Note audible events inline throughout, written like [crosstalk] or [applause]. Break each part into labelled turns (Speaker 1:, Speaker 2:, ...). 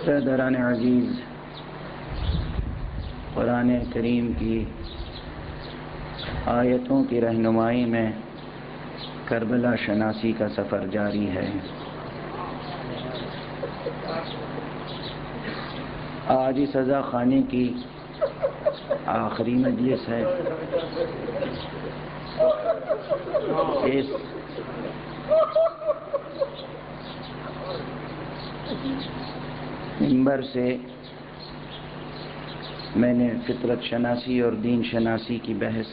Speaker 1: दरान अज़ीज़, कुरान करीम की आयतों की रहनुमाई में करबला शनासी का सफ़र जारी है। आज इस सज़ा खाने की आखिरी मजलिस है। इस मिंबर से मैंने फितरत शनासी और दीन शनासी की बहस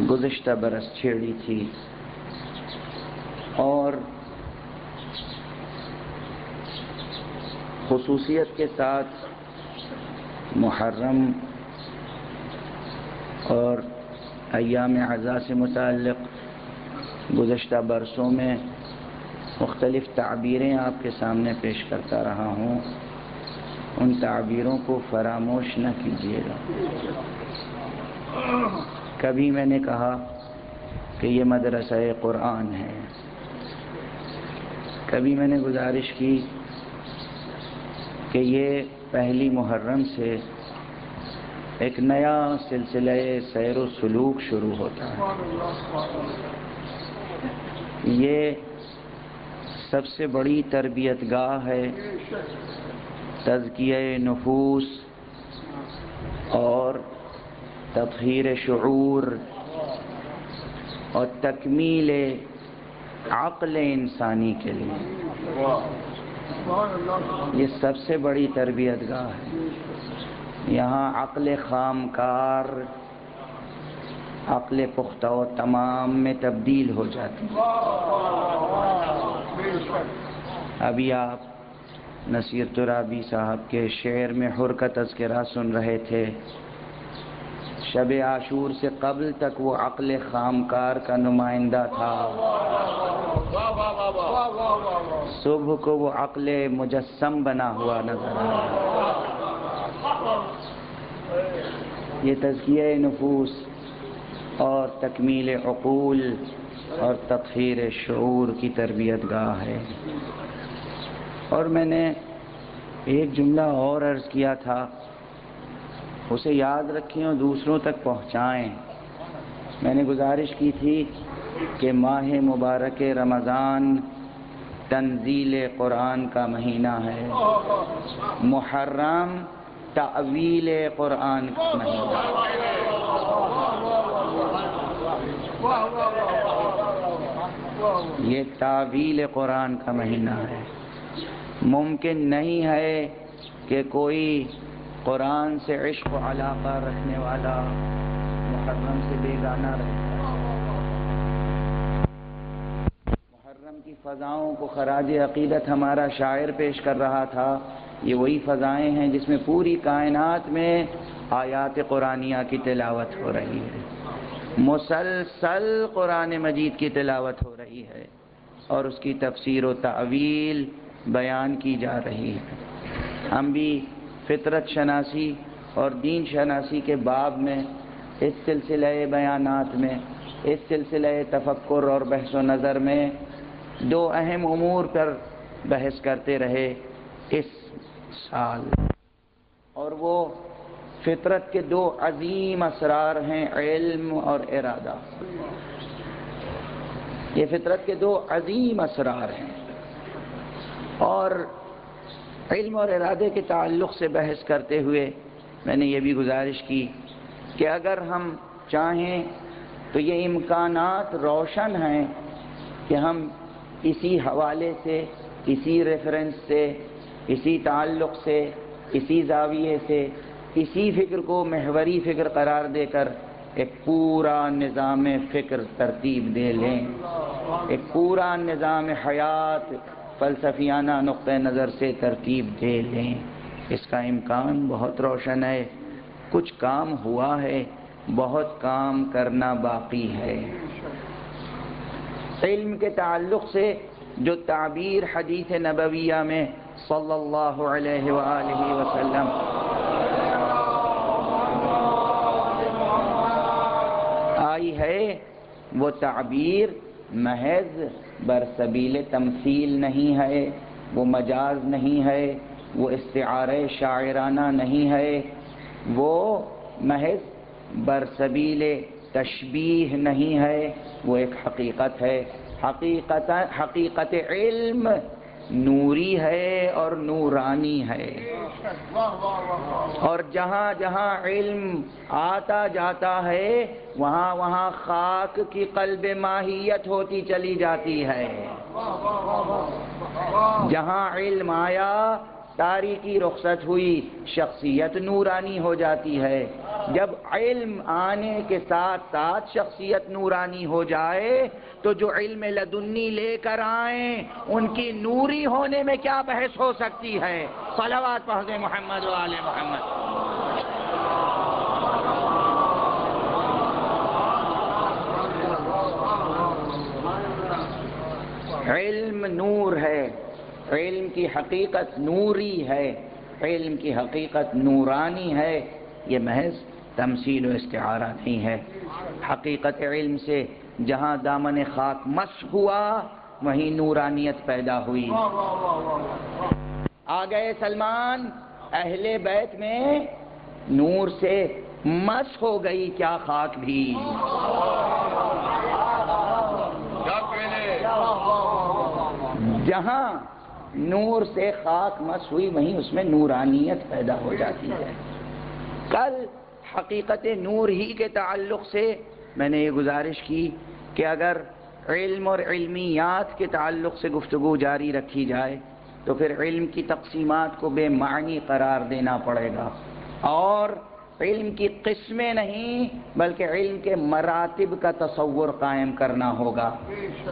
Speaker 1: गुज्त बरस छेड़ी थी। और खसूसियत के साथ मुहर्रम और अयाम अज़ा से मुतक़ गुज्त बरसों में मुख्तलिफ़ ताबीरें आपके सामने पेश करता रहा हूँ। उन ताबीरों को फरामोश न कीजिएगा। कभी मैंने कहा कि ये मदरसा क़ुरान है। कभी मैंने गुजारिश की कि ये पहली मुहर्रम से एक नया सिलसिला सैर सलूक शुरू होता है। ये सबसे बड़ी तरबियत गाह है तजकिया नफूस और तफहीर शूर और तकमील अक़ल इंसानी के लिए। ये सबसे बड़ी तरबियत गाह है। यहाँ अक़ल खामकार, अक़ल पुख्ता तमाम में तब्दील हो जाती है। अभी आप नसीर तुराबी साहब के शेर में हुर का तस्करा सुन रहे थे। शब आशूर से कबल तक वो अक़ल खामकार का नुमाइंदा था। सुबह को वो अक़ल मुजस्म बना हुआ नज़र आ ये तजकिया नफूस और तकमील अकूल और तफहीर शूर की तरबियत गाह है। और मैंने एक जुमला और अर्ज़ किया था, उसे याद रखें और दूसरों तक पहुँचाएँ। मैंने गुजारिश की थी कि माह मुबारक रमज़ान तंजील क़ुरान का महीना है। मुहर्रम तावील क़ुरान का महीना ये तावील क़ुरान का महीना है। मुमकिन नहीं है कि कोई कुरान से इश्क अलाका रखने वाला मुहर्रम से बेगाना रहे। मुहर्रम की फ़ज़ाओं को खराज अकीदत हमारा शायर पेश कर रहा था। ये वही फ़ज़ाएँ हैं जिसमें पूरी कायनात में आयात कुरानिया की तिलावत हो रही है। मुसलसल कुरान मजीद की तिलावत हो रही है और उसकी तफसीर व तावील बयान की जा रही है। हम भी फितरत शनासी और दीन शनासी के बाब में, इस सिलसिले बयानात में, इस सिलसिले तफक्र और बहस व नज़र में दो अहम उमूर पर बहस करते रहे इस साल। और वो फितरत के दो अजीम असरार हैं, इल्म और इरादा। ये फितरत के दो अजीम असरार हैं। और इल्म और इरादे के ताल्लुक़ से बहस करते हुए मैंने ये भी गुजारिश की कि अगर हम चाहें तो ये इम्कानात रोशन हैं कि हम इसी हवाले से, इसी रेफरेंस से, इसी ताल्लुक़ से, इसी जाविये से, इसी फ़िक्र को महवरी फ़िक्र करार देकर एक पूरा निज़ाम फ़िक्र तरतीब दे लें। एक पूरा निज़ाम हयात फ़लसफियाना नुक़ नज़र से तरतीब दे लें। इसका इम्कान बहुत रोशन है। कुछ काम हुआ है, बहुत काम करना बाकी है। इल्म के ताल्लुक़ से जो ताबीर हदीस नबविया में सल्लल्लाहु अलैहि वसल्लम आई है, वो ताबीर महज बरसबील तमसील नहीं है, वो मजाज नहीं है, वो इस्तार शायराना नहीं है। वो महज बरसबील तशबीह नहीं है, वो एक हकीकत है। हकीकत हकीकत इल्म नूरी है और नूरानी है। और जहाँ जहाँ इल्म आता जाता है, वहाँ वहाँ खाक की कल्ब माहियत होती चली जाती है। जहाँ इल्म आया तारीकी रुखसत हुई, शख्सियत नूरानी हो जाती है। जब इल्म आने के साथ साथ शख्सियत नूरानी हो जाए तो जो इल्म लदुन्नी लेकर आए, उनकी नूरी होने में क्या बहस हो सकती है? सलावात पढ़े मोहम्मद वाले मोहम्मद। इल्म नूर है। इल्म की हकीकत नूरी है इल्म की हकीकत नूरानी है, ये महज तमसील व इस्तारा नहीं है। हकीकत इल्म से जहाँ दामन खाक मस हुआ, वहीं नूरानियत पैदा हुई। आ गए सलमान, अहले बैत में नूर से मस हो गई क्या खाक भी। जहाँ नूर से खाक मस हुई वहीं उसमें नूरानियत पैदा हो जाती है। कल हकीकत नूर ही के ताल्लुक से मैंने ये गुजारिश की कि अगर इल्म और इल्मियात के ताल्लुक से गुफ्तु जारी रखी जाए तो फिर इल्म की तकसीमात को बेमानी करार देना पड़ेगा। और इल्म की किस्में नहीं बल्कि इल्म के मरातब का तस्वुर कायम करना होगा।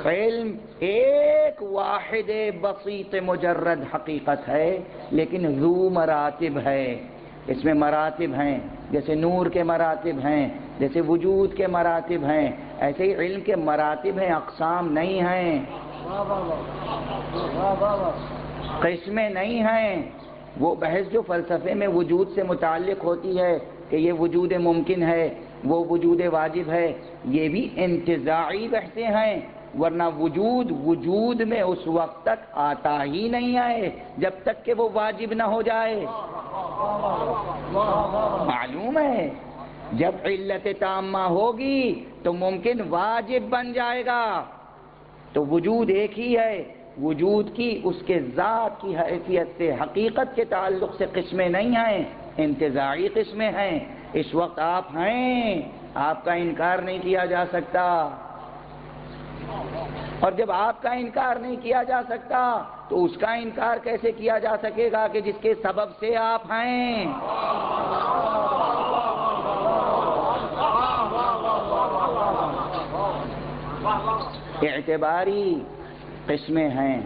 Speaker 1: इल्म एक वाहिद बसीत मुजर्रद हकीकत है लेकिन जू मरातब है। इसमें मरातब हैं जैसे नूर के मरातब हैं जैसे वजूद के मरातब हैं। ऐसे ही इल्म के मरातब हैं अकसाम नहीं हैं। किस्में नहीं हैं। वो बहस जो फ़लसफ़े में वजूद से मुतल होती है कि ये वजूद मुमकिन है, वो वजूद वाजिब है, ये भी इंतज़ाई बहसें हैं, वरना वजूद वजूद में उस वक्त तक आता ही नहीं आए, जब तक कि वो वाजिब ना हो जाए। मालूम है, जब इल्लत तामा होगी तो मुमकिन वाजिब बन जाएगा। तो वजूद एक ही है, वजूद की उसके ज़ात की हैसियत से हकीकत के ताल्लुक से किस्में नहीं हैं इंतज़ारी किस्में हैं। इस वक्त आप हैं। आपका इनकार नहीं किया जा सकता। और जब आपका इनकार नहीं किया जा सकता तो उसका इनकार कैसे किया जा सकेगा कि जिसके सबब से आप हैं? एतबारी किस्में हैं।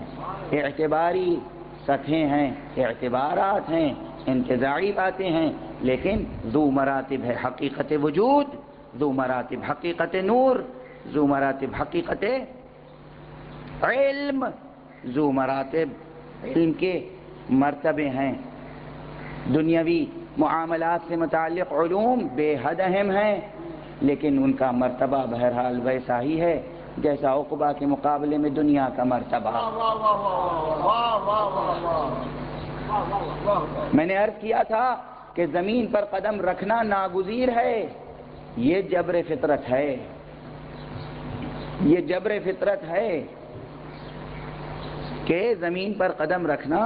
Speaker 1: एतबारी सतहें हैं। एतबारात हैं। इंतज़ारी बातें हैं, लेकिन दो मरातब है हकीकत वजूद दो मरातब हकीकत नूर, जो मरातब हकीकत इल्म, जो मरातब इल्म के मरतबे हैं। दुनियावी मामलात से मुतक़ बेहद अहम हैं, लेकिन उनका मरतबा बहरहाल वैसा ही है, जैसा उकबा के मुकाबले में दुनिया का मरतबा। मैंने अर्ज़ किया था कि ज़मीन पर कदम रखना नागुजीर है। ये जबर फितरत है। ये जबर फितरत है कि ज़मीन पर कदम रखना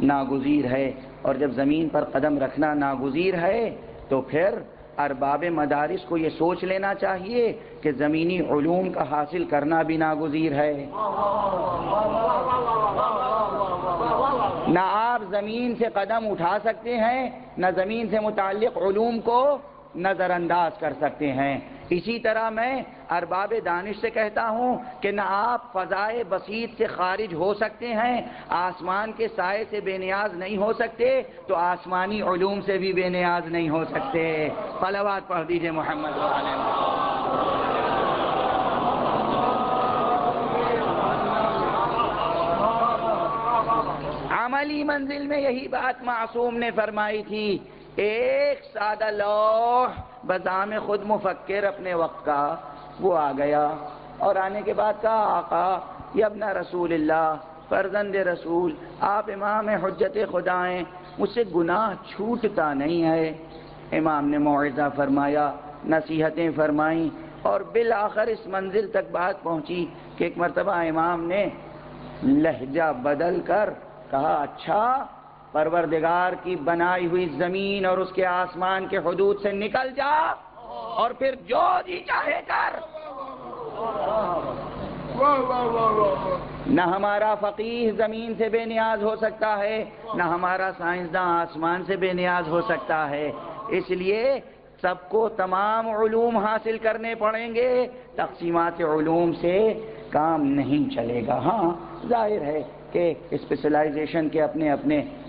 Speaker 1: नागुजीर है। और जब ज़मीन पर कदम रखना नागुजीर है तो फिर अरबाब मदारिस को ये सोच लेना चाहिए कि ज़मीनी ूम का हासिल करना भी नागुजीर है। ना आप ज़मीन से कदम उठा सकते हैं, ना ज़मीन से मुतल को नज़रअंदाज कर सकते हैं। इसी तरह मैं अरबाब दानिश से कहता हूँ कि न आप फ़जाए बसीत से खारिज हो सकते हैं, आसमान के साय से बेनियाज नहीं हो सकते तो आसमानी ूम से भी बेनियाज नहीं हो सकते। फलवाद पढ़ दीजिए मोहम्मद अमली मंजिल में यही बात मासूम ने फरमाई थी एक सादा लौह बदाम खुद मुफक्र अपने वक्त का, वो आ गया। और आने के बाद कहा, आका यबना रसूल फर्जंद रसूल, आप इमाम हजत खुदाएँ, मुझसे गुनाह छूटता नहीं है। इमाम ने मुआजा फरमाया, नसीहतें फरमाई और बिल आखिर इस मंजिल तक बात पहुँची कि एक मरतबा इमाम ने लहजा बदल कर कहा अच्छा परवरदिगार की बनाई हुई ज़मीन और उसके आसमान के हदूद से निकल जा और फिर जो जी चाहे कर। न हमारा फकीह ज़मीन से बेनियाज हो सकता है, न हमारा साइंसदान आसमान से बेनियाज हो सकता है। इसलिए सबको तमाम उलूम हासिल करने पड़ेंगे। तकसीमात उलूम से काम नहीं चलेगा। हाँ ज़ाहिर है। कि स्पेशलाइजेशन के अपने अपने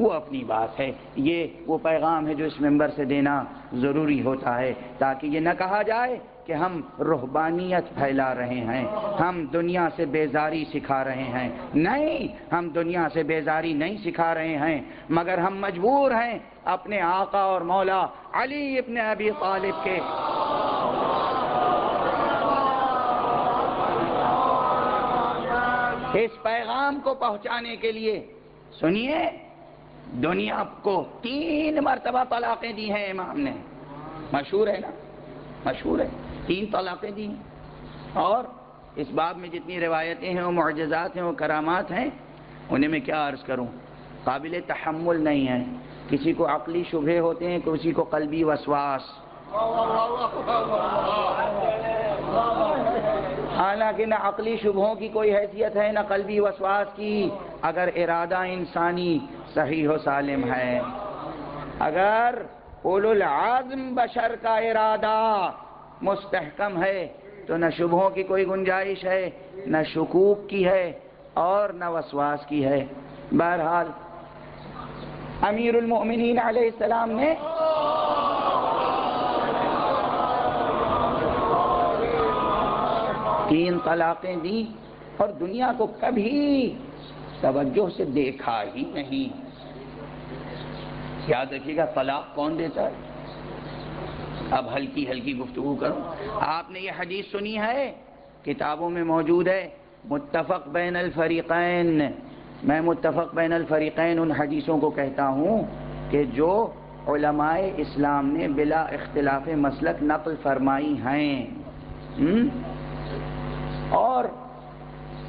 Speaker 1: वो अपनी बात है। ये वो पैगाम है जो इस मेंबर से देना ज़रूरी होता है, ताकि ये न कहा जाए कि हम रूहबानियत फैला रहे हैं, हम दुनिया से बेजारी सिखा रहे हैं। नहीं, हम दुनिया से बेजारी नहीं सिखा रहे हैं, मगर हम मजबूर हैं अपने आका और मौला अली इब्ने अबी तालिब के। इस पैगाम को पहुँचाने के लिए, सुनिए, दुनिया को तीन मरतबा तलाक़ें दी हैं इमाम ने। मशहूर है ना? मशहूर है। तीन तलाक़ें दी और इस बाब में जितनी रिवायतें हैं, वो मुआजात हैं, वो करामात हैं, उन्हें मैं क्या अर्ज़ करूँ? काबिल तहमुल नहीं है। किसी को अकली शुभे होते हैं, किसी को कलबी वसवास। हालाँकि न अकली शुभों की कोई हैसियत है, न कल्बी वसवास की, अगर इरादा इंसानी सही हो, सालिम है। अगर आज़म बशर का इरादा मुस्तहकम है तो न शुभों की कोई गुंजाइश है, न शकूक की है, और न वसवास की है। बहरहाल अलैहिस्सलाम ने तीन तलाक़ें दी और दुनिया को कभी तवज्जो से देखा ही नहीं। याद रखिएगा, तलाक कौन देता है? अब हल्की हल्की गुफ्तु करो। आपने ये हदीस सुनी है? किताबों में मौजूद है मुतफ़ बैन अलफ़रीक़ैन मैं मुतफ़ बैन अलफ़रीक़ैन उन हदीसों को कहता हूँ कि जो इस्लाम ने बिला इख्तलाफ मसलक नकल फरमाई हैं। हम्म? और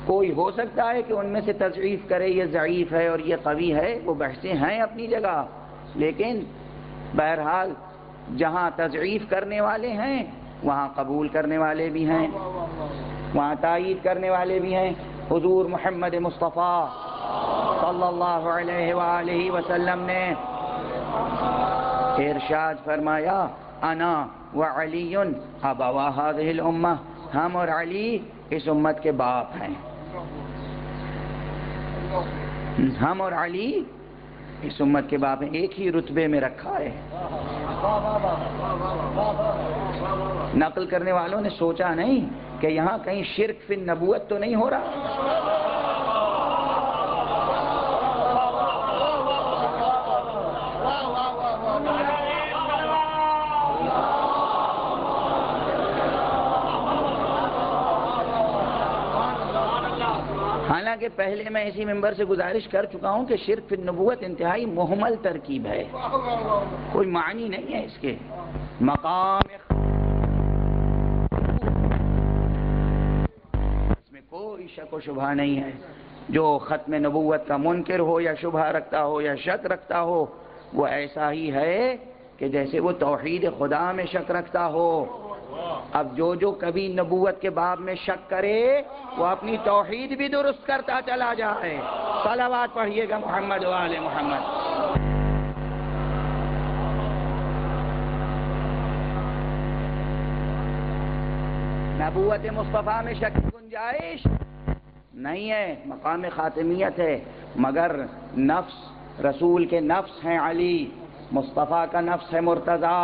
Speaker 1: कोई हो सकता है कि उनमें से तजवीफ़ करे, ये ज़यीफ़ है और ये कवी है, वो बहसें हैं अपनी जगह। लेकिन बहरहाल, जहाँ तजवीफ़ करने वाले हैं, वहाँ कबूल करने वाले भी हैं, वहाँ तायद करने वाले भी हैं। हजूर मोहम्मद मुस्तफ़ा सल्लल्लाहु अलैहि वसल्लम ने इरशाद फरमाया, अना व अली अबवा हादिल उम्मा। हम और अली इस उम्मत के बाप हैं। हम और अली इस उम्मत के बाप हैं। एक ही रुतबे में रखा है। नकल करने वालों ने सोचा नहीं कि यहाँ कहीं शिरक फिन नबूत तो नहीं हो रहा। हालाँकि पहले मैं इसी मेंबर से गुजारिश कर चुका हूँ कि शिरक फिर नबूत इंतहाई मोहमल तरकीब है। कोई मानी नहीं है इसके। मकाम इसमें कोई शक व शुभा नहीं है। जो ख़त्म नबूत का मुनकर हो या शुभा रखता हो या शक रखता हो, वो ऐसा ही है कि जैसे वो तोहहीद खुदा में शक रखता हो। अब जो जो कभी नबूवत के बाब में शक करे, वो अपनी तोहीद भी दुरुस्त करता चला जाए। सलावात पढ़िएगा मोहम्मद वाले मोहम्मद। नबूवत मुस्तफ़ा में शक की गुंजाइश नहीं है, मकाम ख़ातमियत है, मगर नफ्स, रसूल के नफ्स हैं अली, मुस्तफ़ा का नफ्स है मुर्तज़ा।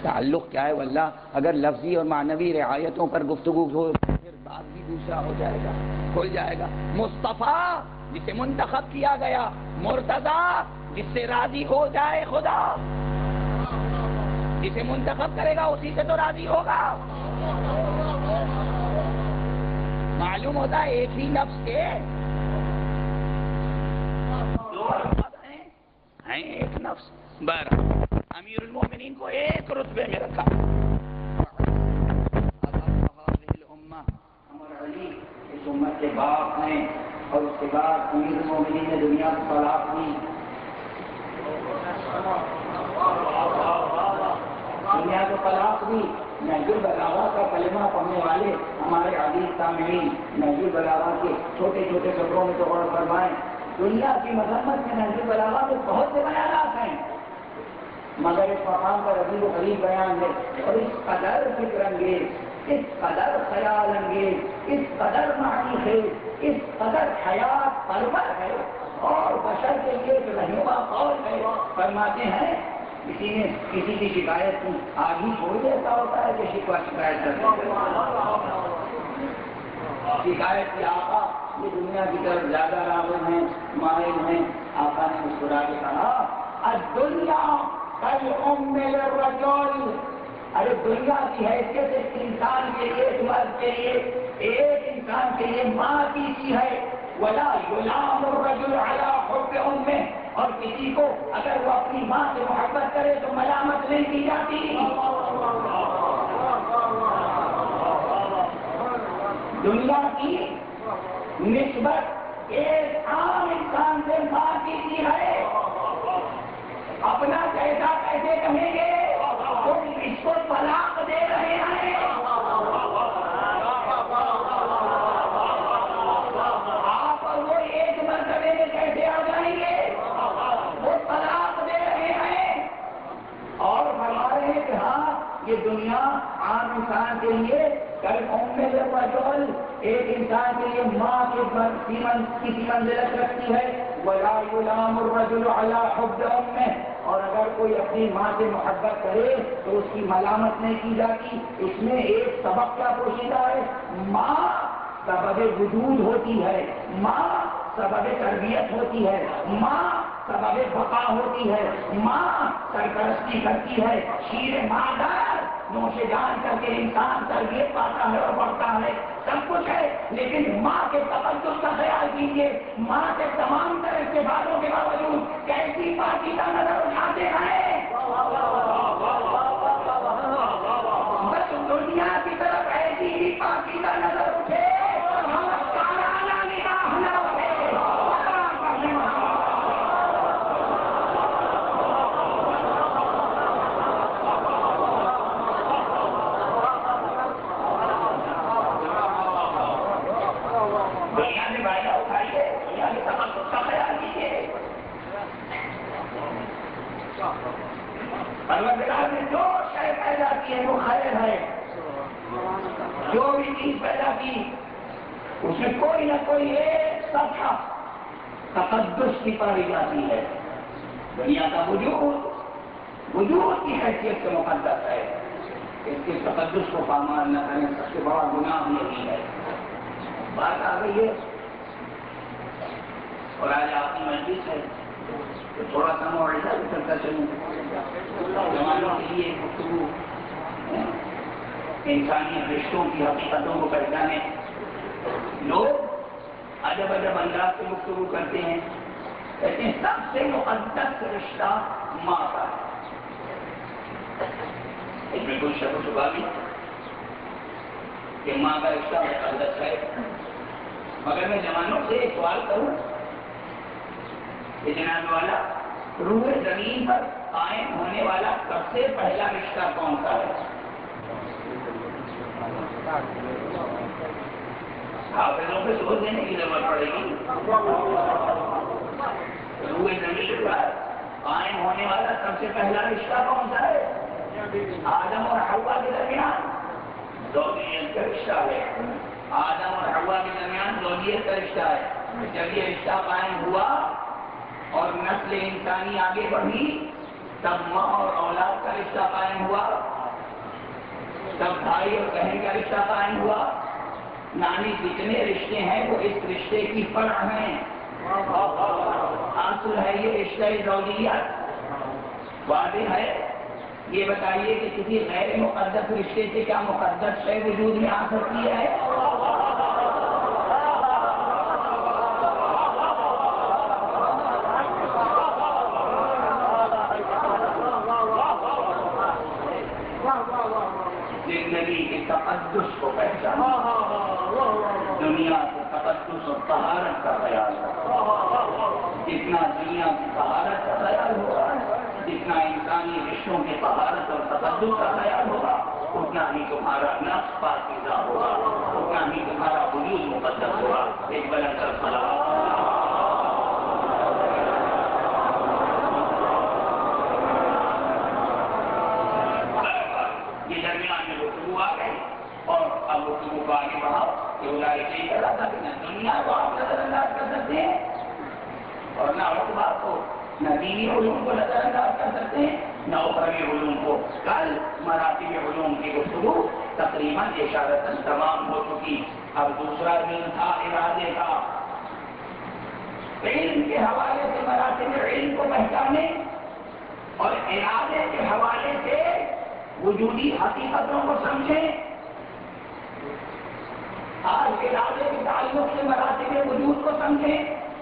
Speaker 1: ताल्लुक क्या है वल्ला अगर लफ्जी और मानवी रियायतों पर गुफ्तु हो, फिर बात भी दूसरा हो जाएगा, खुल जाएगा। मुस्तफ़ा, जिसे मुंतखब किया गया, मुर्तजा, जिससे राज़ी हो जाए खुदा। जिसे मुंतखब करेगा, उसी से तो राज़ी होगा। मालूम होता है, एक ही नफ्स के हैं एक नफ्स। बर अमीर मोमिन को एक रुतबे में रखा इस उम्मत के बाप हैं और उसके बाद अमीर मोमिन ने दुनिया को तलाक दी दुनिया को तलाक दी महजुल बलावा का कलमा पढ़ने वाले हमारे अज़ीज़ सामीन महजुल बलावा के छोटे छोटे कपड़ों में तो गौर फरमाएँ दुनिया की मजम्मत में महजुल बलावा में बहुत से बयान हैं। मगर इस मकाम पर अजीब गरीब बयान है। और इस कदर फ़िक्र अंगेज, इस कदर ख्याल अंगेज, इस कदर मानी है, इस कदर हयात परवर है। और बशर के लिए रहनुमा कौल है फरमाते हैं, किसी ने किसी की शिकायत की आज ही छोड़ ऐसा होता है कि शिकवा शिकायत करते शिकायत की आका, ये दुनिया की तरफ़ ज़्यादा रावण है माहिर है। आका ने मुस्कुरा के कहा दुनिया कल उम्र रजौल अरे दुनिया की हैसियत एक इंसान के लिए एक मर्द के लिए, एक इंसान के लिए माँ की सी है। वला गुलाम रजुल अला उम्मे और किसी को अगर वो अपनी माँ से मोहब्बत करे तो मलामत नहीं की जाती। दुनिया की निस्बत एक आम इंसान से माँ की सी है। अपना जैसा कैसे कहेंगे इसको तलाक दे रहे हैं। आप और वो एक मरतबे में कैसे आ जाएँगे? वो तलाक दे रहे हैं। और फरमा रहे हैं कि हाँ ये दुनिया आम इंसान के लिए कल उम्मे रजौल एक इंसान के लिए माँ के सीमन किसी मंजिलत रखती है। वला गुलाम रजुल अला उम्मे और अगर कोई अपनी माँ से मोहब्बत करे तो उसकी मलामत नहीं की जाती। इसमें एक सबक क्या पोशीदा है। माँ सबब वजूद होती है। माँ सबब तरबियत होती है। माँ सबब बका होती है। माँ सरपरस्ती करती है। शीर नोशे जान करके, इंसान तरबियत पाता है और बढ़ता है। सब कुछ है, लेकिन माँ के तबद्दुल का ख्याल कीजिए। माँ के तमाम तरह के बातों के बावजूद कैसी पाकिस्तान नज़र उठाते हैं? की वो खैर है। जो भी चीज़ पैदा की, उसमें कोई ना कोई एक सत्ता तकदस की पाई जाती है। दुनिया का वजूद वजूद की हैसियत से मुकदस है। इसके तकदस को पामाल न करें सबसे बड़ा गुनाह यही है। बात आ गई है। और आज आपकी मस्जिद है तो थोड़ा सा मैं ऐसा भी करता चलूँ। जवानों के लिए गुफ्तु इंसानी रिश्तों की हकीकतों को पहचाने। लोग अजब अजब अंदाज से गुफ्तु करते हैं। हैं, सबसे मुकदस रिश्ता माँ का इसमें कोई शक शुबा भी। कि माँ का रिश्ता मुकदस है। मगर मैं जवानों से सवाल करूँ। कि जनाब वाला रूह ज़मीन पर कायम होने वाला सबसे पहला रिश्ता कौन सा है? हाफिजों पे सोच देने की ज़रूरत पड़ेगी रूह ज़मीन पर कायम होने वाला सबसे पहला रिश्ता कौन सा है। आदम और हवा के दरमियान जोगियत का रिश्ता है। आदम और हवा के दरमियान जोगियत का रिश्ता है। जब ये रिश्ता कायम हुआ और नस्ल इंसानी आगे बढ़ी, तब माँ और औलाद का रिश्ता कायम हुआ। तब भाई और बहन का रिश्ता कायम हुआ। नानी जितने रिश्ते हैं, वो इस रिश्ते की फ़र्क है। आँसू है ये रिश्ते दौलिया वादे है, ये बताइए कि किसी गैर मुकदस रिश्ते से क्या मुकदस है? वजूद में आ सकती है। तकदस को पहचाना। दुनिया को तकदस और तहारत का ख्याल जितना दुनिया की तहारत का ख्याल होगा जितना इंसानी रिश्तों के तहारत और तकदस का ख्याल होगा उतना ही तुम्हारा नफ्स पाकिजा होगा उतना ही तुम्हारा वजूद मुकदस होगा। एक बलंद सलाह ये दरमियान में गुफ्तु आ गई गुफ्तु को आगे को आप नजरअंदाज कर सकते हैं और न रुकबा को नजरअंदाज कर सकते हैं न कल मराठी उलूम की गुफ्तु तकरीबन इशारतन तमाम हो चुकी अब दूसरा दिन था इरादे का इल्म के हवाले से मराठी में इल्म को पहचाने और इरादे के हवाले से वजूदी हकीकतों को समझें। आज इरादे के ताल्लुक से मराठी के वजूद को समझें,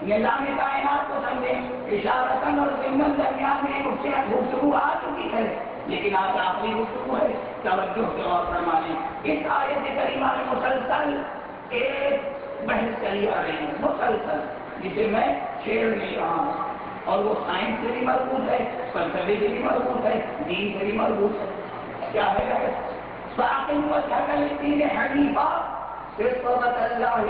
Speaker 1: निज़ाम कायनात को समझें इशारतन और जिम्मन दरमियान में उससे गुफ्तु आ चुकी है। लेकिन आज आखिरी गुफ्तु है, तवज्जो के और फरमाने इस आयत करीमा में मुसलसल, एक बहस चली आ रही है, मुसलसल, जिसे मैं छेड़ नहीं रहा हूँ। और वो साइंस से भी मज़बूत है फलसफे से भी मज़बूत है, दीन से भी मज़बूत है। क्या है? साकिन वजह हनीफा फितरत अल्लाह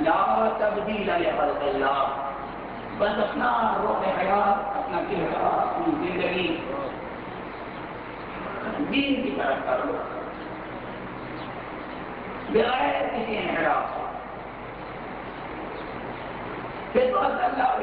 Speaker 1: ला तब्दील लिखल्क अल्लाह बस अपना रोह हयात अपना चेहरा अपनी जिंदगी दीन की तरफ कर लो बगैर किसी इंहराफ से फितरत अल्लाह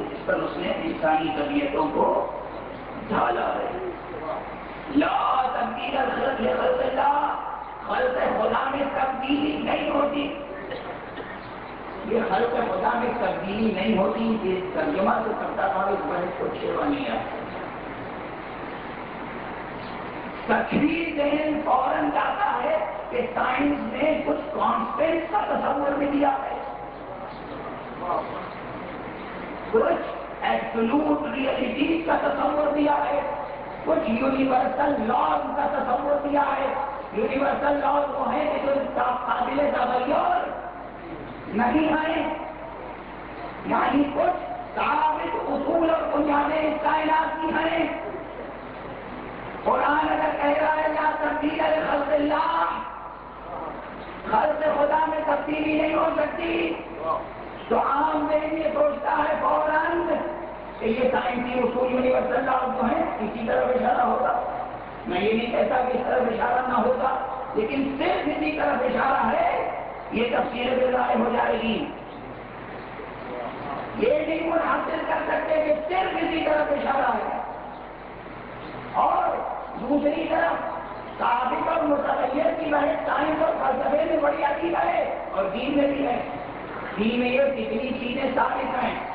Speaker 1: जिस पर उसने इंसानी तबीयतों को ढाला है ला तब्दील खल्क खुदा में तब्दीली नहीं होती। ये खल्क खुदा में तब्दीली नहीं होती, ये तर्जमा से करता था, इस बहस को छेड़ा नहीं आता तकरीर जहन फ़ौरन जाता है कि साइंस ने कुछ कॉन्स्टेंट का तस्वर भी दिया है। कुछ एब्सोलूट रियलिटी का तस्वर दिया है। कुछ यूनिवर्सल लॉज का तस्वर दिया है। यूनिवर्सल लॉज वो है कि जो काबिल तगैर नहीं है। यानी कुछ साबित उसूल और बुनियादें कायनात की हैं। कुरान अगर कह रहा है, या तब्दील खल्क़िल्लाह खल्क़ खुदा में तब्दीली नहीं हो सकती। तो आम मेरे लिए सोचता है, फ़ौरन कि ये साइंसी उसूल यूनिवर्सल लॉ जो है, इसी तरफ़ इशारा होगा मैं ये नहीं कहता कि इस तरफ़ इशारा ना होगा लेकिन सिर्फ़ इसी तरफ़ इशारा है, ये तफसीर बेजाय हो जाएगी। ये नहीं हासिल कर सकते कि सिर्फ़ इसी तरफ़ इशारा है। और दूसरी तरफ़ साबिक और मुतगैर की बहस साइंस और फलसफे में बड़ी अजीब है और दीन में भी है। दीन में ये कितनी चीज़ें साबित हैं।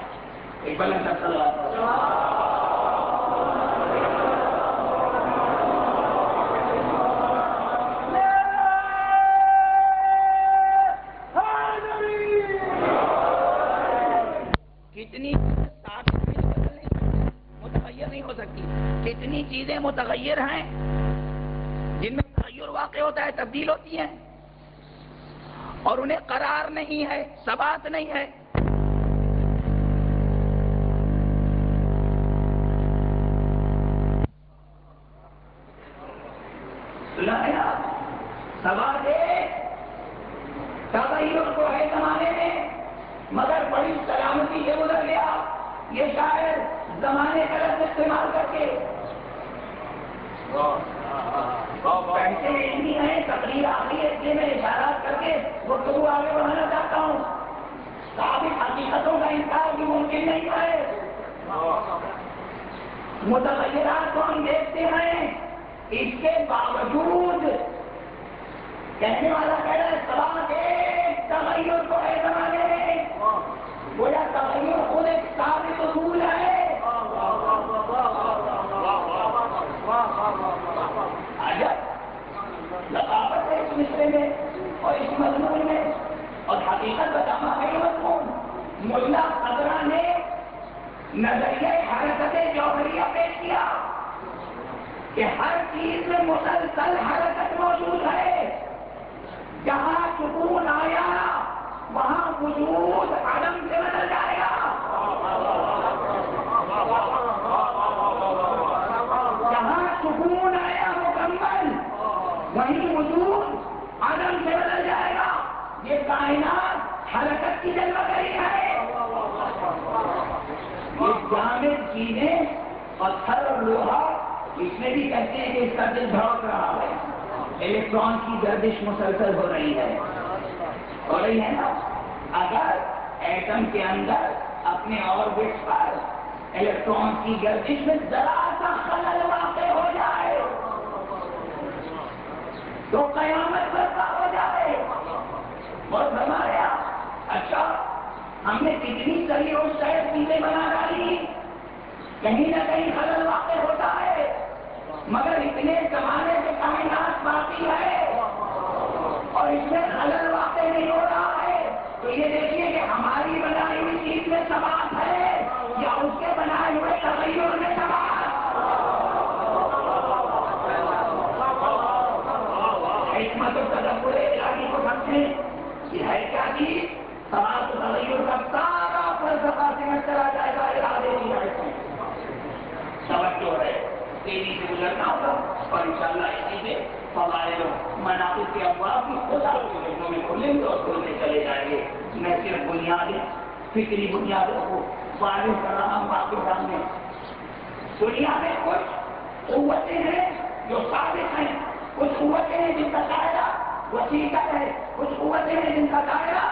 Speaker 1: कितनी नहीं हो सकती। कितनी चीज़ें मुतगैर हैं, जिनमें तगैर वाक़ होता है, तब्दील होती हैं, और उन्हें करार नहीं है, सबात नहीं है। सवाल तगैर को है जमाने में मगर बड़ी सलामती से गुजर गया ये शायद जमाने गलत इस्तेमाल करके। पैसे इतनी है तकरीर आखिरी इसलिए मैं इशारा करके वो तो आगे बढ़ाना चाहता हूँ। साबित हकीकतों का इंकार भी मुमकिन नहीं है। मुतगरात को हम देखते हैं इसके बावजूद कहने वाला कह रहा है सलाह के तगैर को है जमाने में गोया तगैर खुद एक साबित उसूल है। लकावत है इस मिसरे में और इस मजमून में। और हकीकत बताना है मजमून। ने नज़रिए हरकत जौहरिया पेश किया, कि हर चीज़ में मुसलसल हरकत मौजूद है। जहाँ सुकून आया, वहाँ वजूद आदम से बदल जाएगा। जहाँ सुकून आया मुकम्मल वहीं वजूद आदम से बदल जाएगा। ये कायनात हरकत की जन्म करी है। ये जामिद चीज़ें पत्थर और लोहा, इसमें भी कहते हैं कि इसका दिल धड़क रहा है। इलेक्ट्रॉन की गर्दिश मुसलसल हो रही है। हो रही है ना? अगर एटम के अंदर अपने ऑर्बिट पर इलेक्ट्रॉन की गर्दिश में जरा सा खलल वाक़ हो जाए तो कयामत बर्पा हो जाए। और हमारे अच्छा हमने कितनी सही और शायद चीज़ें बना डाली। कहीं ना कहीं खलल वाक़ होता है, मगर इतने जमाने बाकी है। और इसमें खलल वाक़ नहीं हो रहा है तो ये देखिए कि हमारी बनाई हुई चीज़ में सवाल है, या उसके बनाए हुए तगैर में सवाल को समझें है तो चला जाएगा, इरादे की है। तवज्जो है तेज़ी से गुजरना होगा, और इंशाल्लाह इसी हमारे मनाफिक के अफवाह की के लोगों में खुलेंगे और खुलते चले जाएँगे। मैं सिर्फ़ बुनियादी, फिक्री बुनियादों को वारिस कर रहा हूँ आपके सामने। दुनिया में कुछ कुतें हैं जो साबित हैं, कुछ कुतें हैं जिनका दायरा वसीका है, कुछ कुतें हैं जिनका दायरा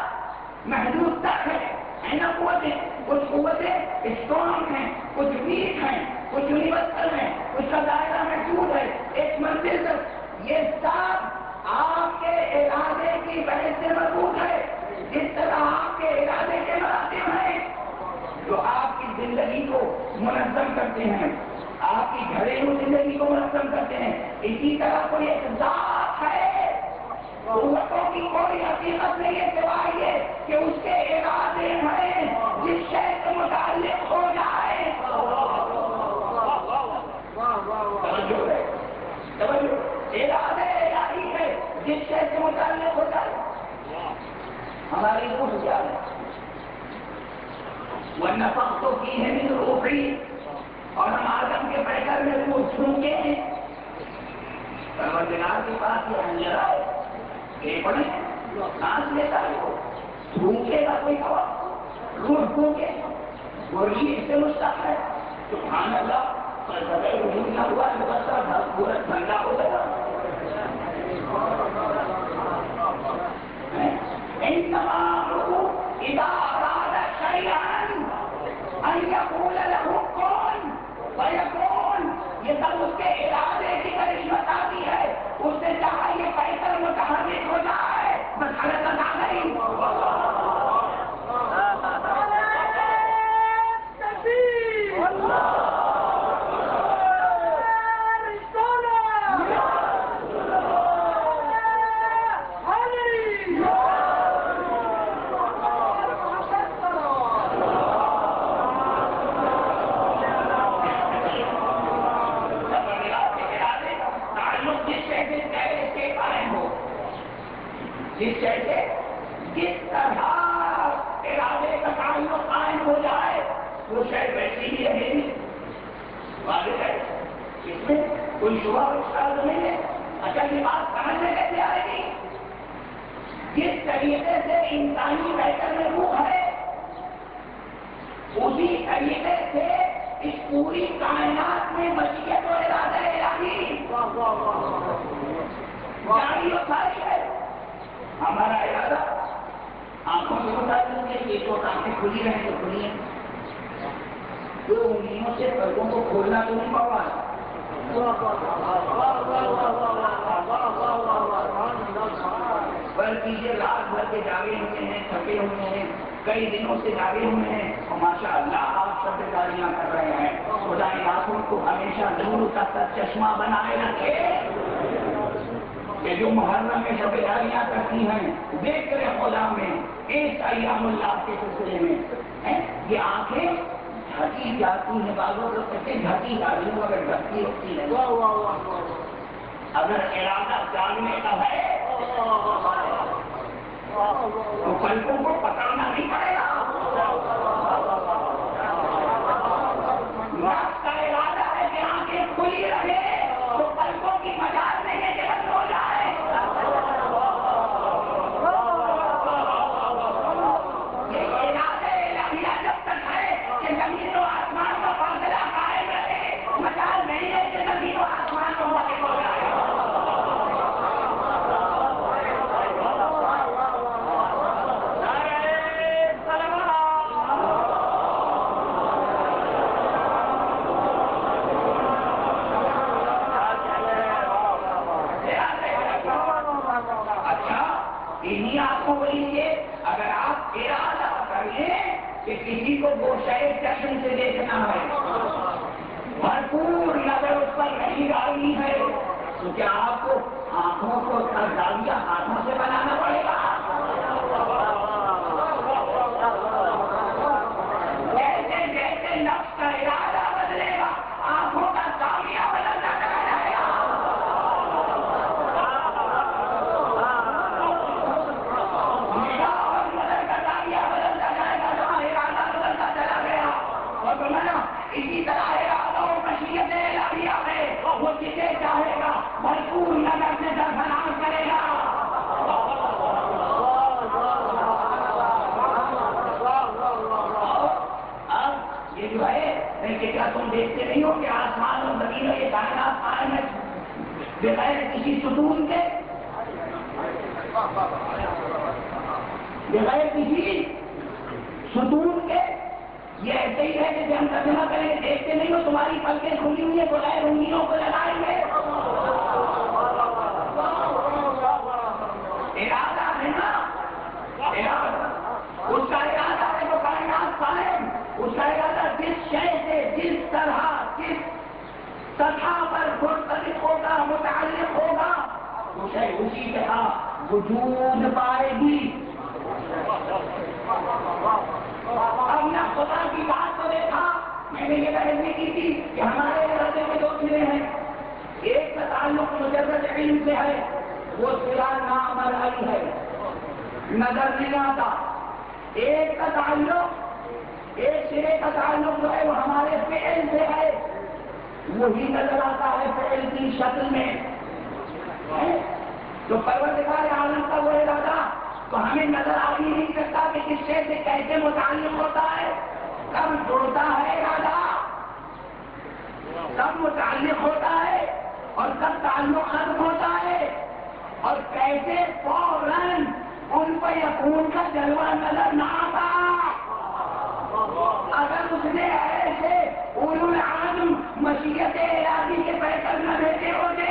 Speaker 1: महदूद तक है। ना कुतें कुछ कुतें स्ट्रॉन्ग हैं, कुछ वीक हैं, कुछ यूनिवर्सल है, उसका दायरा महदूद है। एक मंदिर तक ये सब आपके इरादे की वजह से मज़बूत है। जिस तरह आपके इरादे के मरातिब है जो आपकी ज़िंदगी को मुनजम करते हैं आपकी घरेलू ज़िंदगी को मुनजम करते हैं इसी तरह कोई एक जात है। कुतों की कोई हकीकत नहीं है सिवाय ये कि उसके इरादे हैं जिस शय से मुतालिक हो जाए। तवज्जो है तवज्जो इरादे इलाही है जिससे से मुतालिक हो। जाए हमारी रूह क्या है? वह नफक तो की है मिल रूही और हम आदम के पैकर में वो झूके हैं। परवरदिगार के पास ये अंजरा है फेफड़े सांस लेता है वो झूकेगा कोई हवा रूह झूके वो रीढ़ से मुस्तक है। सुभान अल्लाह। पर सदैव झूकना हुआ अलबत्ता पूरा ठंडा हो गया इन तमाम इदा अरादा शैअन अन यकूल लहू कौन फयकून ये सब उसके इरादे की करिश्मत आती है उससे चाहा ये पैसा मुतहरिक हो जाए बस हरकत आ गई जिस जैसे जिस तरह इरादे का ताल्लुक कायम हो जाए वो शायद वैसी ही रहेगी वाजिब है इसमें कोई नहीं है अच्छा ये बात समझ में कैसे आएगी। जिस तरीके से इंसानी बैठक में रूह है उसी तरीके से इस पूरी कायनात में और इरादा इलाही जारी और सारी है। हमारा इरादा आँखों से बता देंगे कि तो आँखें खुली रहे तो खुली है। उंगलियों से पलकों को खोलना तो नहीं पावा बल्कि ये रात भर के जागे हुए हैं, थके हुए हैं, कई दिनों से जागे हुए हैं। माशा अल्लाह आप शब्दकारियाँ कर रहे हैं। खुदा इन को हमेशा नूर का चश्मा बनाए रखे। जो मुहर्रम में शबेदारियाँ करती हैं, देख रहे खुदा में एक अयामुल्लाह के सिलसिले में। ये आँखें घटी जाती है बालों को कैसे घटी है अगर घटती होती है। अगर इरादा जानने का है। तो पलकों को पकड़ना नहीं पड़ेगा। आँखों को सरदारिया हाथों बगैर किसी सुकून के, बगैर किसी सुकून के, ये ऐसे ही है कि हम तर्जमा करेंगे देखते नहीं हो तुम्हारी पलकें खुली हुई है बगैर उंगलियों को लगाएँगे इरादा है ना इरादा उसका इरादा है तो कायनात कायम उसका इरादा जिस शय से जिस तरह जिस सतह पर मुर्तबित होगा मुतालिक होगा। शय उसी तरह वजूद पाएगी। हमने खुदा की बात को देखा। मैंने ये बहस भी की थी कि हमारे इरादे में दो चीज़ें हैं। एक का ताल्लुक मुजर्रद इल्म से है, वो सिरा नामल अली है। नज़र नहीं आता। एक का ताल्लुक एक सिरे का ताल्लुक जो है वो हमारे फेल से है। वही नज़र आता है फेल की शक्ल में? तो परवरदिगार आलम का वो इरादा तो हमें नज़र आ ही नहीं सकता कि किस शय से कैसे मुतालिक होता है। कब जुड़ता है इरादा कब मुतालिक होता है और कब ताल्लुक खत्म होता है। और कैसे फ़ौरन उन पर यकून का जलवा नज़र ना आता। अगर उसने ऐसे आज़म मशीयत इरादी के पैकर न देते होते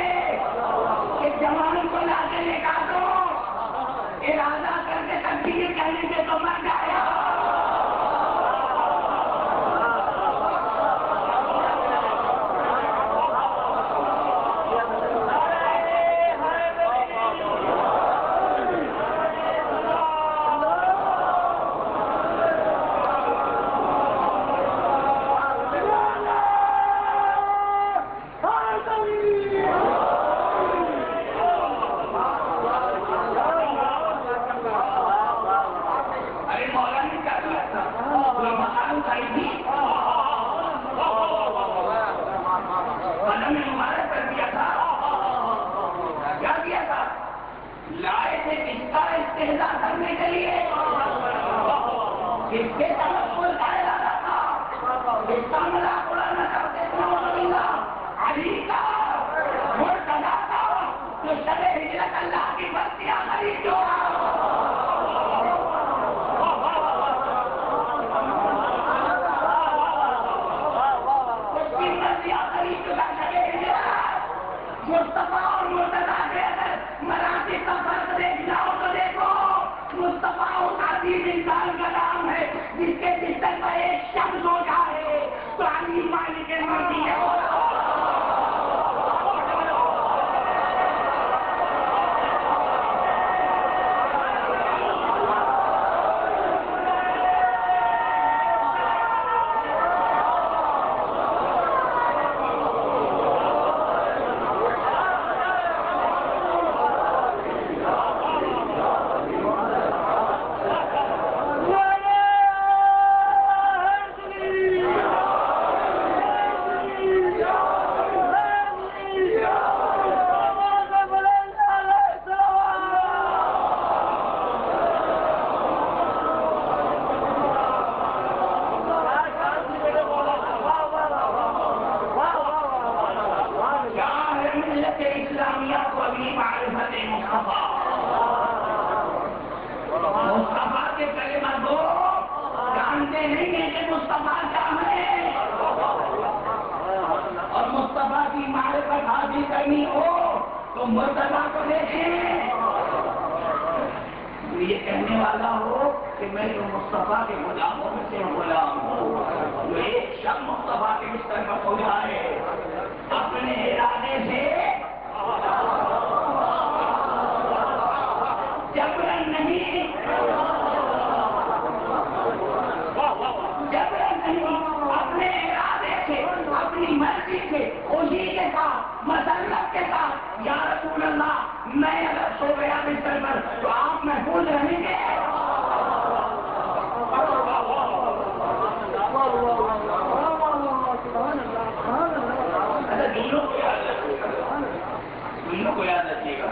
Speaker 1: कि जवान को लाके निकाल दो। इरादा करके तकदीर कहने से तो मर जाएगा मैं जो मुस्तफ़ा के गुलामों में से गुलाम हूँ। जो एक शब मुस्तफ़ा के बिस्तर पर सो जाए अपने इरादे से जबरन नहीं जबरन नहीं अपने इरादे से, अपनी मर्ज़ी से, खुशी के साथ मसलत के साथ मैं अगर सो गया बिस्तर पर तो आप महफूज रहेंगे अच्छा दूल्हों को याद रखिएगा दूल्हों को याद रखिएगा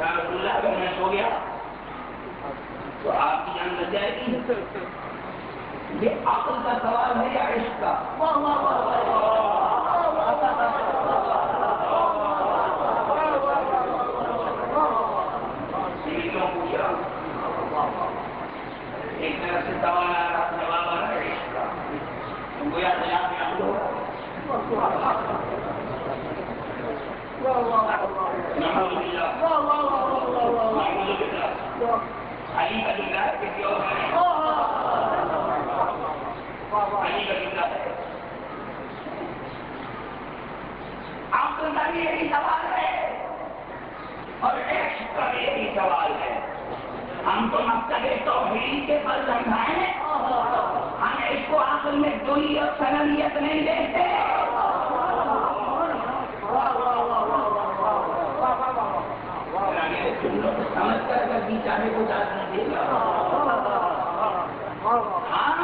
Speaker 1: या रसूलुल्लाह अगर मैं सो गया तो आपकी जान बच जाएगी ये अकल का सवाल है या इश्क का क्यों पूछा एक तरफ़ से सवाल आ रहा जवाब आ रहा है इश्क का तुमको याद है आप याद हो अली का जुमला है किसी और का नहीं अली का जुमला है आपका भी यही सवाल है और एक का भी यही सवाल है हम तो मकसद तोहीद के पल समझाएँ हम इसको आखिर में दुई और सनमियत नहीं देखते समझ कर अगर बीचारे को जात नहीं देगा हम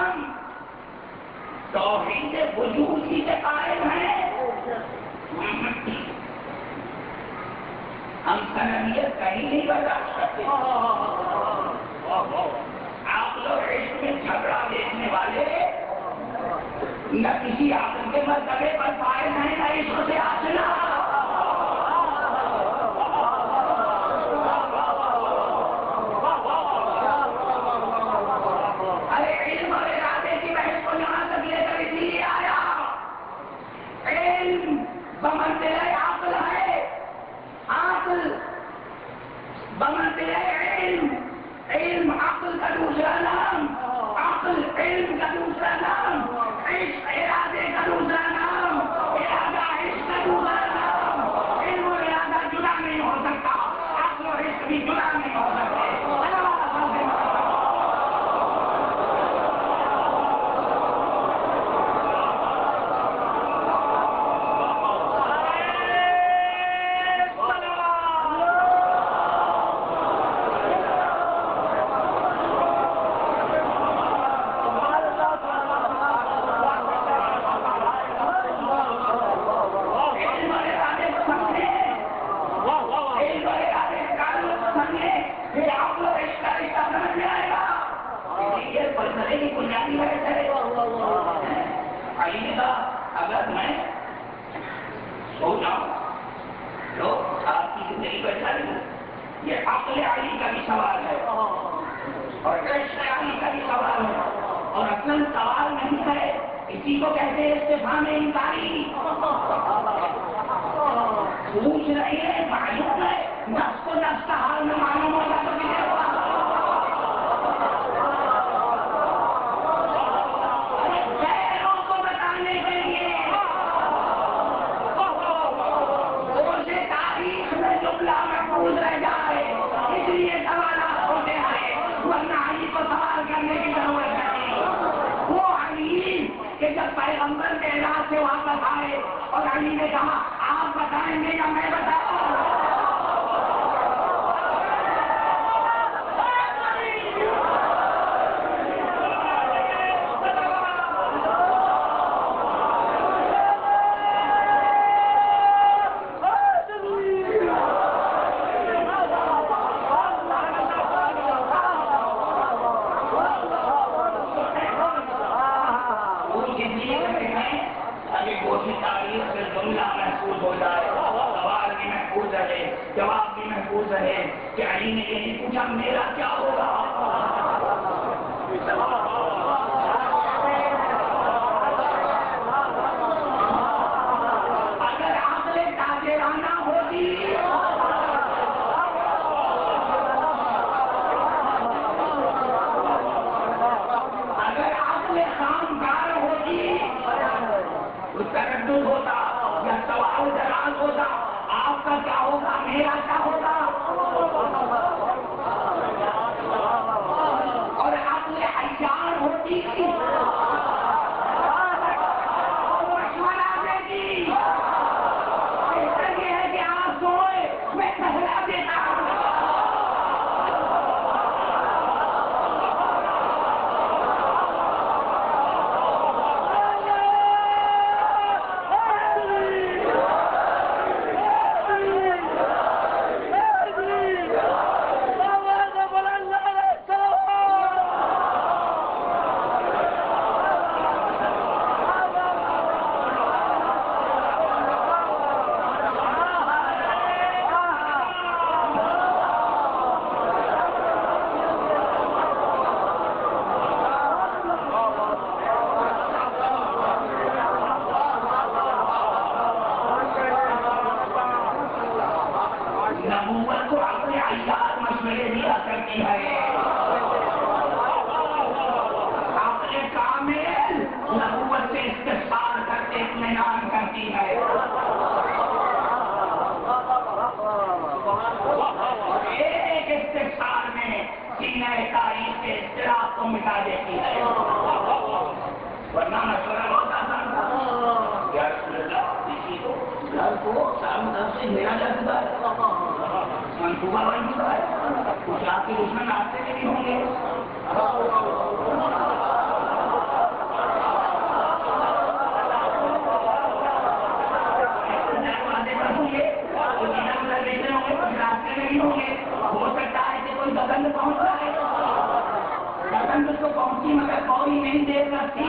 Speaker 1: ही हैं। हम सनमियत कहीं नहीं बर्दाश्त आप लोग इश्क झगड़ा देखने वाले, न किसी आदम के मरतबे पर पाए नहीं न इश्क से आसना जब पैगंबर के इलाज से वापस आए और अली ने कहा, आप बताएँगे या मैं बताऊँ? मेरा दर्द का मनसूबा वही का है कुछ आपके दुश्मन आपसे भी नहीं होंगे हो सकता है कि कोई गगन में पहुँच रहा है गगन में उसको पहुँची मगर पौड़ी नहीं दे सकती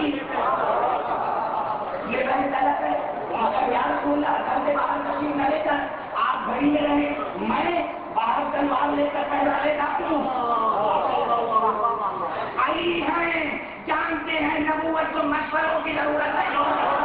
Speaker 1: ये बहन गलत है, मगर यार बोला, घर से बाहर तस्वीर न लेकर। con más fuego que la.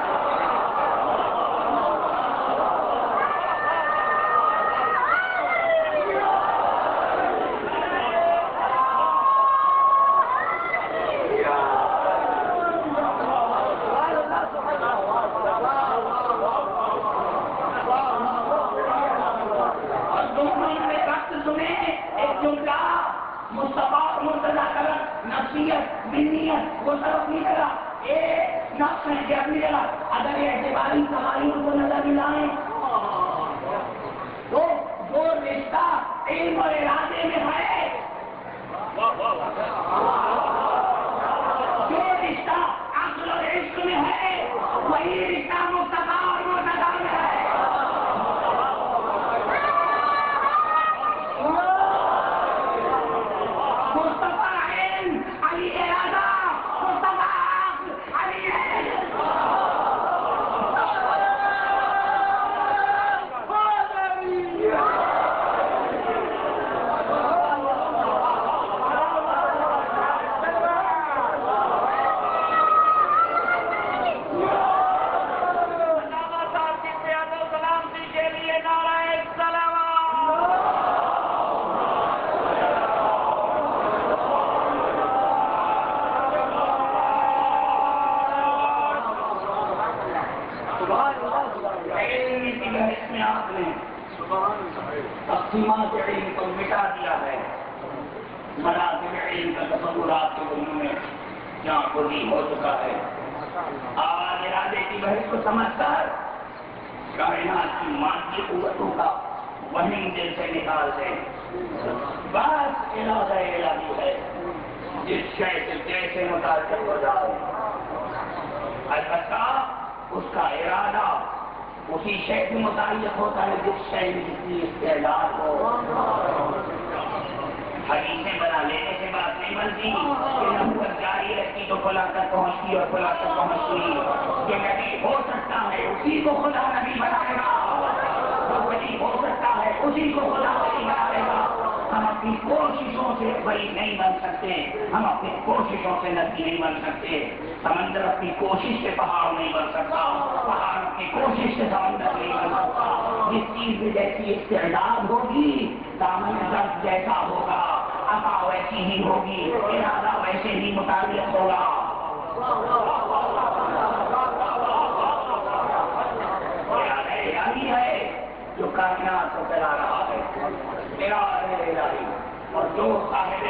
Speaker 1: और जो साहिब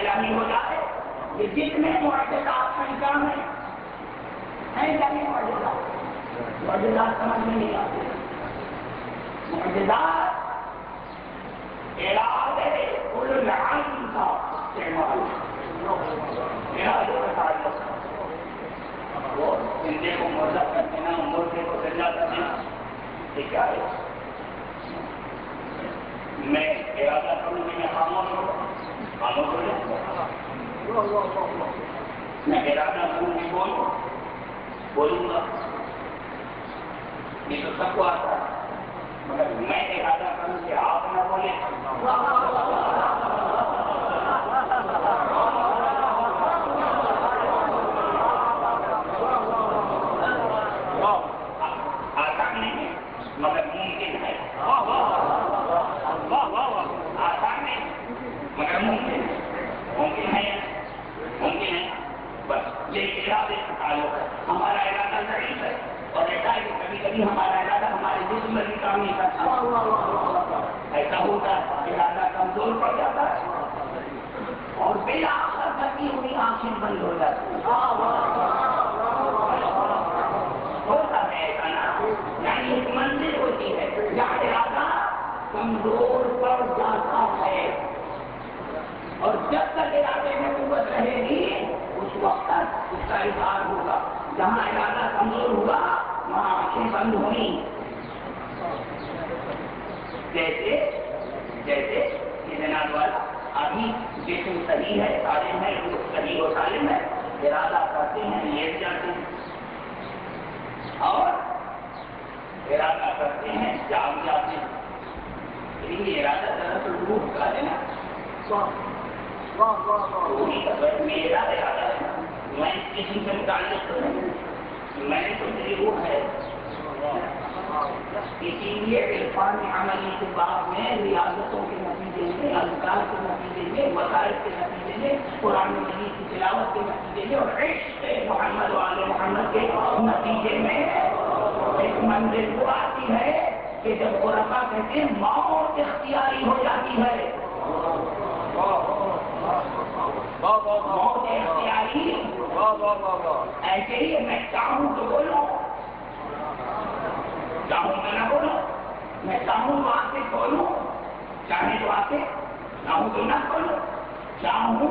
Speaker 1: इलाही हो जाए ये जितने मुआजात संख्या में है जाने मुआजात मुआजात समझ में नहीं आते। मुआजात इरादे उल का इस्तेमाल। का को मुर्दा करते ना मुर्दे को क्या है? मैं इरादा कि मैं इरादा करूँ कि आप बोलूँगा बोले है मगर मैं इरादा करूँ कि आप न बोले आसान नहीं है मगर मुमकिन है आसान नहीं मगर मुमकिन है मुमकिन है मुमकिन है बस ये इरादे का ताल्लुक है हमारा इरादा ज़रूर है और ऐसा है कि कभी कभी हमारा इरादा हमारे जिस्म में भी काम नहीं करता ऐसा होता है इरादा कमज़ोर पड़ जाता है और बिना असर करती हुई आँखें बंद हो जाती होता है ऐसा ना यानी एक मंजिल होती है जहाँ इरादा कमज़ोर पड़ जाता है। और जब तक इरादे में कुत रहेगी, उस वक्त तक उसका इजहार होगा जहाँ इरादा कमज़ोर हुआ, वहाँ आँखें बंद होनी जैसे जैसे ये जनाब वाला, अभी जिसम सही है सालिम है सही और सालिम है इरादा करते हैं लेट जाते हैं। और इरादा करते हैं जाग जाते हैं। लेकिन इरादा दरअसल रूह का है ना। मेरा इरादा है मैं किसी से मुताल्लिक तो मैंने तो मेरी रूह है। इसीलिए इरफान अमली के बाद में रियाजतों के नतीजे में अलकार के नतीजे में वसायत के नतीजे में कुरान मजीद की तिलावत के नतीजे में और इश्क मोहम्मद वाले मोहम्मद के नतीजे में एक मंजिल वो आती है कि जब गुरफा कहते हैं मौत इख्तियारी हो जाती है। मौत इख्तियारी। ऐसे ही मैं चाहूँ तो बोलूँ चाहूँ मैं ना बोलूँ मैं चाहूँ तो आके बोलूँ चाहे तो आके चाहूँ तो ना बोलूँ चाहूँ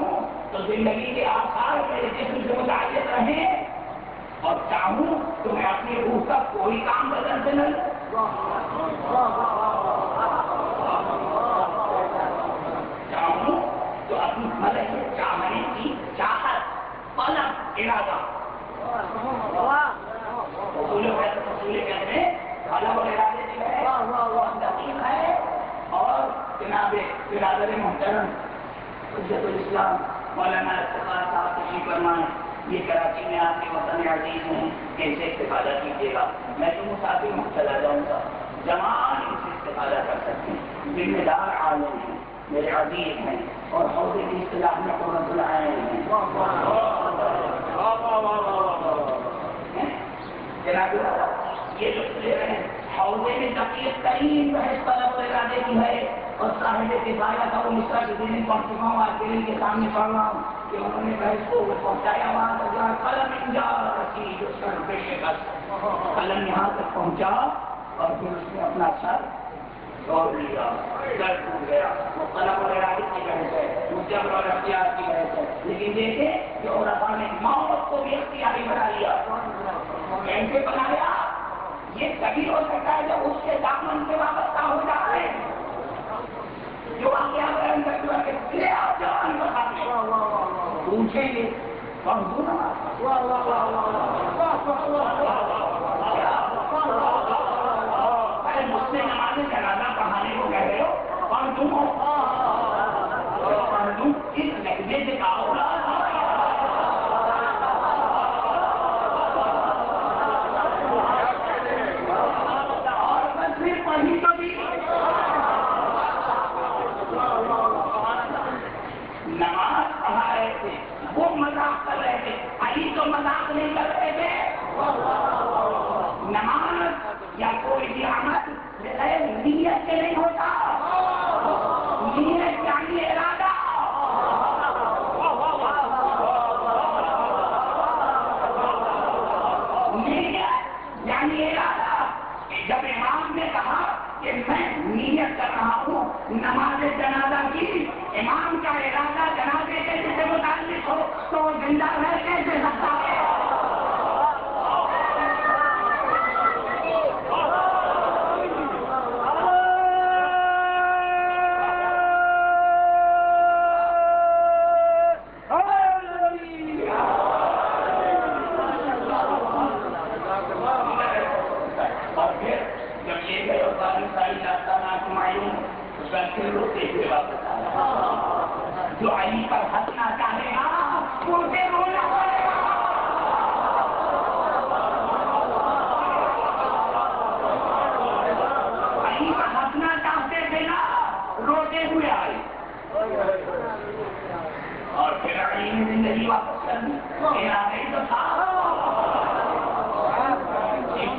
Speaker 1: तो ज़िंदगी के आसार मेरे जिसम से मुताबिक रहे और चाहूँ तो मैं अपनी रूह का कोई काम बदल से न चाहूँ तो अपनी से चाहने की चाहत पलक इरादा कहते हैं और इरादे से है और जनाब बिरादर मोहतरम इस्लाम मौलाना इफ्तार साहब तशरीफ़ फरमाए ये कराची में आपके वतन अज़ीज़ हैं कैसे इस्तेफादा कीजिएगा मैं तो मुसाफिर हूँ चला जाऊँगा जवान इनसे इस्तेफादा कर सकते हैं जिम्मेदार आलम हैं मेरे अज़ीज़ हैं और हौदे की इस्तेलाह में कुरतुल आए हैं जनाब ये जो ले रहे हैं। हौदे में तकलीफ़ तरीन बहस तलब इरादे की है। और साहिब किफाया का वो मिश्रा के दिन पहुँच चुका हूँ आज दिल्ली के सामने पढ़ रहा हूँ कि उन्होंने बहस को पहुँचाया वहाँ जहाँ कलम इंजा रखी जो सर पेशेकश कलम यहाँ तक पहुँचा और फिर उसने अपना सर दौड़ लिया। सर टूट गया। वो कलम और इरादे की बहस है। मुजब और अख्तियार की बहस है। लेकिन देखे कि औरफा ने मौत को भी अख्तियारी बना लिया। कैसे बनाया? ये तभी हो सकता है जब उसके दामन से वाबस्ता हो जाए जो आज्ञा बयान करते आओ जवान पूछेंगे कौन अरे मुझसे नमाज़ जनाजा पढ़ाने को कह रहे हो नहीं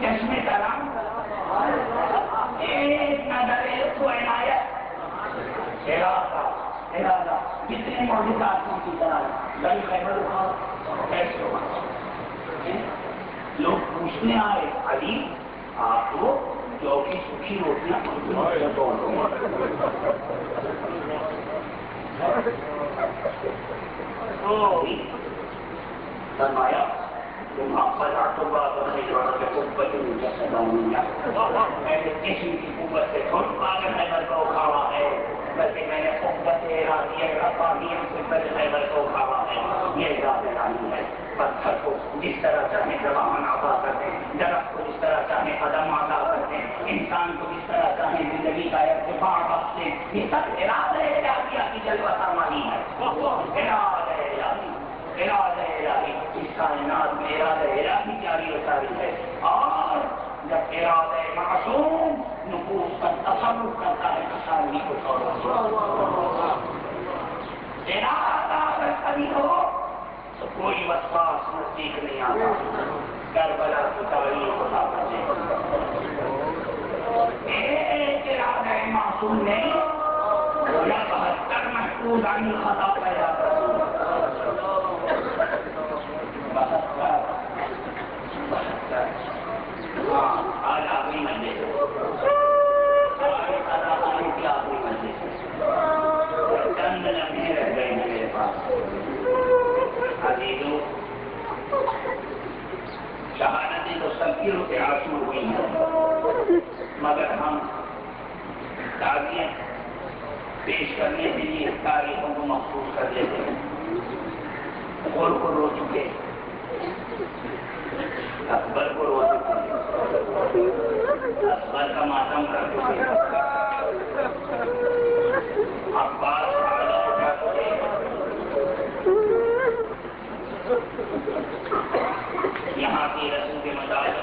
Speaker 1: चश्मे का रंग एक नज़र एक इनायत इरादा इरादा कितने मौजूद आत्मा की तरह गली खैबर कैसे होगा लोग पूछने आए अली आपको चौकी सुखी रोटियाँ फरमाया तुम आपका तो बात नहीं जो है कुब्बत मैंने किसी की कुब्बत से थोड़ी पागल हैबर को उठावा है बल्कि मैंने कुब्बत इरादी रफानियत से बल हैबर को उठावा है ये इरादी है पत्थर को जिस तरह चाहे जवान अदा करते हैं दरख्त को जिस तरह चाहे कदम अदा करते हैं इंसान को जिस तरह चाहे ज़िंदगी का इर्तबा बख्शते हैं ये सब इरादे इरादिया की जलवा सामानी है इरादे इरादी इरादा इलाही इस कायनात में इरादा इलाही जारी सारी है। और जब इरादा मासूम नफूस पर तसरुफ करता है तो कभी हो तो कोई वसवास नज़दीक नहीं आता। करबला की तारीफ़ खुदा करते एक आज आखिरी मंजिल आखिरी की आखिरी मंजिल चंद लम्हे रह गए मेरे पास अजीजों शहादतें तो सबकी रुपये आँसू हुई हैं मगर हम ताजियाँ पेश करने के लिए तारीखों को महसूस कर लेते हैं गोल को रो चुके अकबर को रो चुके का मातम [laughs] यहाँ की रस्म के मुताबिक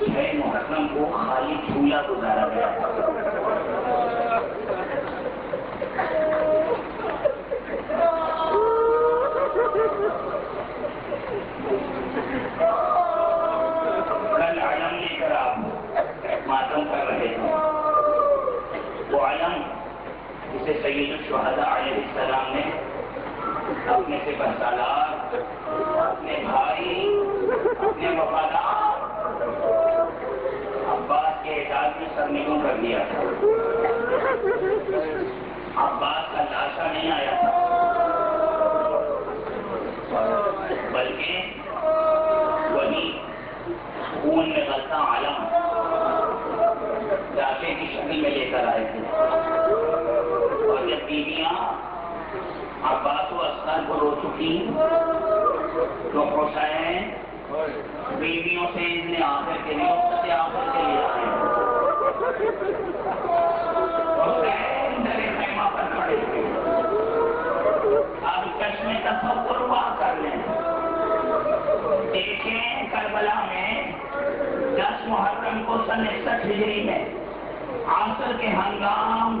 Speaker 1: छह मुहर्रम को खाली झूला गुजारा गया कल आलम लेकर आप मातम कर रहे थे वो आलम सैयद शहदा सलाम ने अपने से बरसालार अपने भाई, अपने वफादार अब्बास के एजाज में सरनिगुम कर दिया। था अब्बास का लाशा नहीं आया था। बल्कि वही खून में गलता आलम जाके की शक्ल में लेकर आए थे। जब बीवियाँ अब्बास व को रो चुकी तो हुसैन बीवियों से इतने आखिर के लिए उससे आखिर के लिए हुसैन कर लें। करबला में दस मुहर्रम को सन इकसठ हिजरी में आसर के हंगाम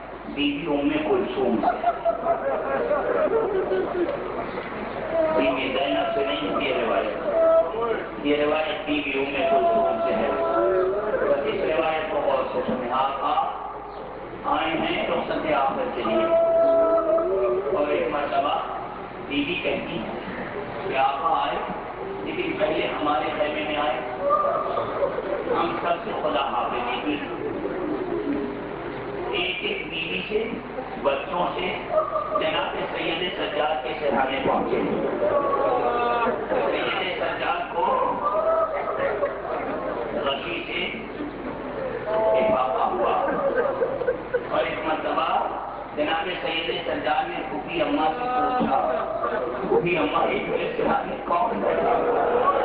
Speaker 1: बीबी उम्मे कुलसूम बीबी जैनब से नहीं ये रिवायत। ये रिवायत बीबी उम्मे कुलसूम से है। तो इस रिवायत को और से सुने आप आए हैं रुखसत आखिर के लिए और एक मरतबा बीबी कहती है कि आप आए, लेकिन पहले हमारे खैमे में आए। हम सबसे खुदा हाफिजी एक एक बीवी से, बच्चों से, जनाब सैयद सज्जाद के सिरहाने पहुँचे। सैयद सज्जाद को रशी से इफाका हुआ। और एक मरतबा, जनाब सैयद सज्जाद ने फूफी अम्मा से पूछा फूफी अम्मा एक कौन बैठा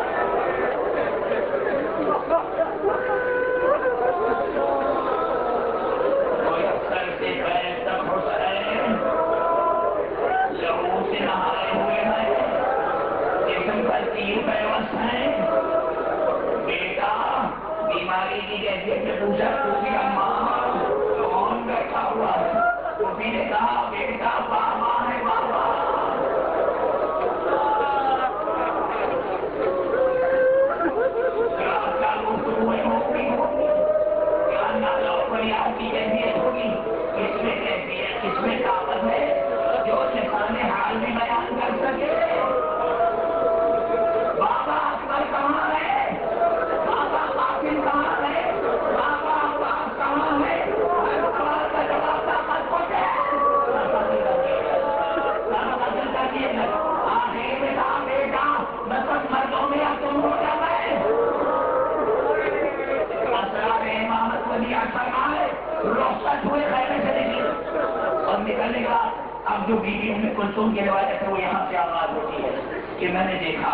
Speaker 1: जो बीवी में कुलसुम की रिवायत है, वो यहाँ से आवाज़ होती है कि मैंने देखा,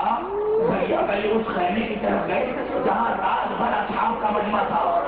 Speaker 1: भैया पहले उस खैमे की तरफ़ गए, जहाँ रात भर अछाव का मजमा था।